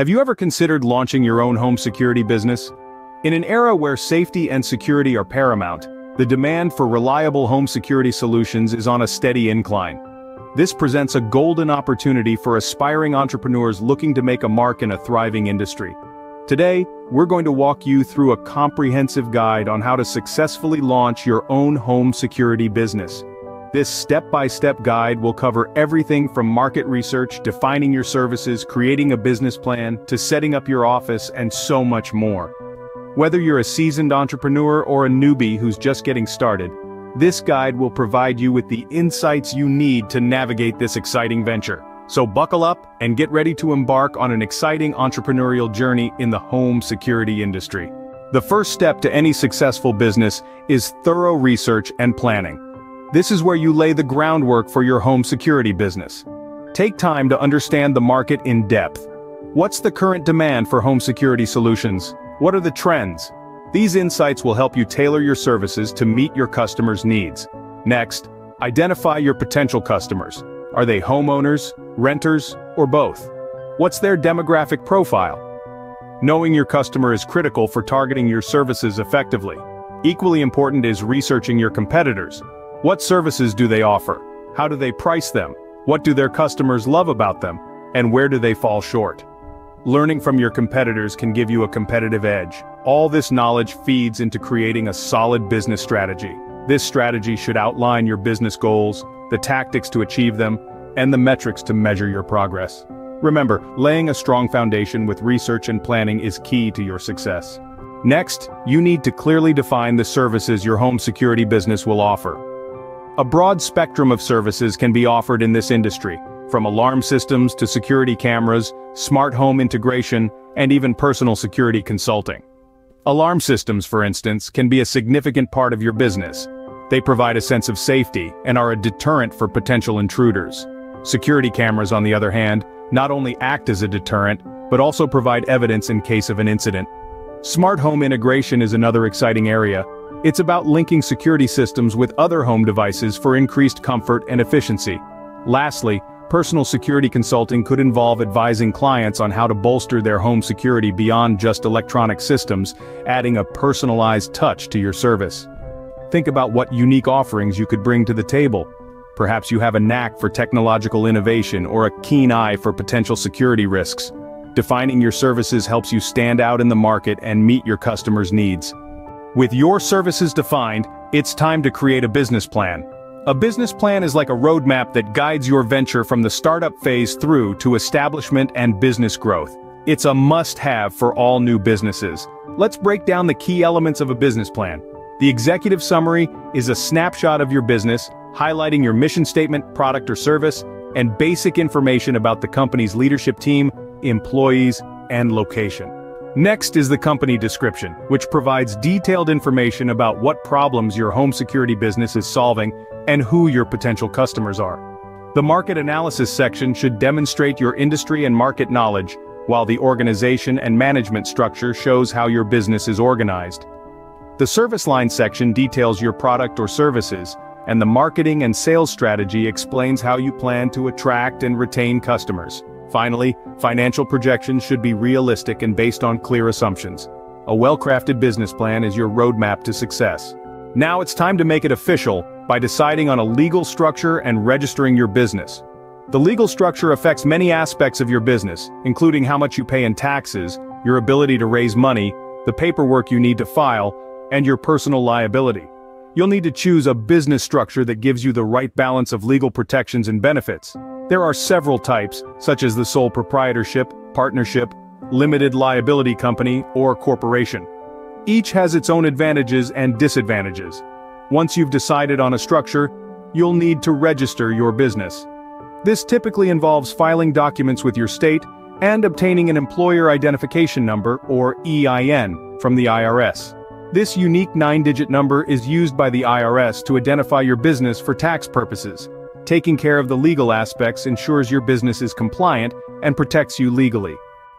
Have you ever considered launching your own home security business? In an era where safety and security are paramount, the demand for reliable home security solutions is on a steady incline. This presents a golden opportunity for aspiring entrepreneurs looking to make a mark in a thriving industry. Today, we're going to walk you through a comprehensive guide on how to successfully launch your own home security business. This step-by-step guide will cover everything from market research, defining your services, creating a business plan, to setting up your office, and so much more. Whether you're a seasoned entrepreneur or a newbie who's just getting started, this guide will provide you with the insights you need to navigate this exciting venture. So buckle up and get ready to embark on an exciting entrepreneurial journey in the home security industry. The first step to any successful business is thorough research and planning. This is where you lay the groundwork for your home security business. Take time to understand the market in depth. What's the current demand for home security solutions? What are the trends? These insights will help you tailor your services to meet your customers' needs. Next, identify your potential customers. Are they homeowners, renters, or both? What's their demographic profile? Knowing your customer is critical for targeting your services effectively. Equally important is researching your competitors. What services do they offer? How do they price them? What do their customers love about them? And where do they fall short? Learning from your competitors can give you a competitive edge. All this knowledge feeds into creating a solid business strategy. This strategy should outline your business goals, the tactics to achieve them, and the metrics to measure your progress. Remember, laying a strong foundation with research and planning is key to your success. Next, you need to clearly define the services your home security business will offer. A broad spectrum of services can be offered in this industry, from alarm systems to security cameras, smart home integration, and even personal security consulting. Alarm systems, for instance, can be a significant part of your business. They provide a sense of safety and are a deterrent for potential intruders. Security cameras, on the other hand, not only act as a deterrent, but also provide evidence in case of an incident. Smart home integration is another exciting area, it's about linking security systems with other home devices for increased comfort and efficiency. Lastly, personal security consulting could involve advising clients on how to bolster their home security beyond just electronic systems, adding a personalized touch to your service. Think about what unique offerings you could bring to the table. Perhaps you have a knack for technological innovation or a keen eye for potential security risks. Defining your services helps you stand out in the market and meet your customers' needs. With your services defined, it's time to create a business plan. A business plan is like a roadmap that guides your venture from the startup phase through to establishment and business growth. It's a must-have for all new businesses. Let's break down the key elements of a business plan. The executive summary is a snapshot of your business, highlighting your mission statement, product or service, and basic information about the company's leadership team, employees, and location. Next is the company description, which provides detailed information about what problems your home security business is solving and who your potential customers are. The market analysis section should demonstrate your industry and market knowledge, while the organization and management structure shows how your business is organized. The service line section details your product or services, and the marketing and sales strategy explains how you plan to attract and retain customers. Finally, financial projections should be realistic and based on clear assumptions. A well-crafted business plan is your roadmap to success. Now it's time to make it official by deciding on a legal structure and registering your business. The legal structure affects many aspects of your business, including how much you pay in taxes, your ability to raise money, the paperwork you need to file, and your personal liability. You'll need to choose a business structure that gives you the right balance of legal protections and benefits. There are several types, such as the sole proprietorship, partnership, limited liability company, or corporation. Each has its own advantages and disadvantages. Once you've decided on a structure, you'll need to register your business. This typically involves filing documents with your state and obtaining an employer identification number, or EIN, from the IRS. This unique nine-digit number is used by the IRS to identify your business for tax purposes. Taking care of the legal aspects ensures your business is compliant and protects you legally.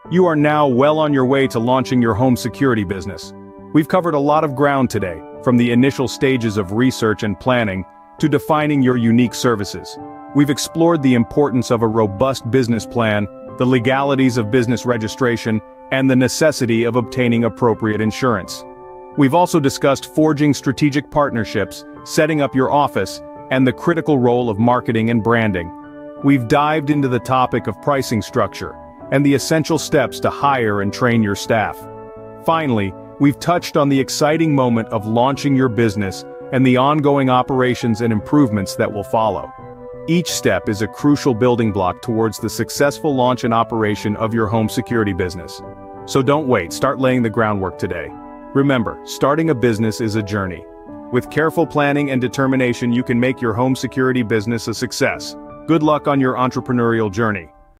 You are now well on your way to launching your home security business. We've covered a lot of ground today, from the initial stages of research and planning, to defining your unique services. We've explored the importance of a robust business plan, the legalities of business registration, and the necessity of obtaining appropriate insurance. We've also discussed forging strategic partnerships, setting up your office, and the critical role of marketing and branding. We've dived into the topic of pricing structure, and the essential steps to hire and train your staff. Finally, we've touched on the exciting moment of launching your business and the ongoing operations and improvements that will follow. Each step is a crucial building block towards the successful launch and operation of your home security business. So don't wait, start laying the groundwork today. Remember, starting a business is a journey. With careful planning and determination you can make your home security business a success. Good luck on your entrepreneurial journey.